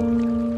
Música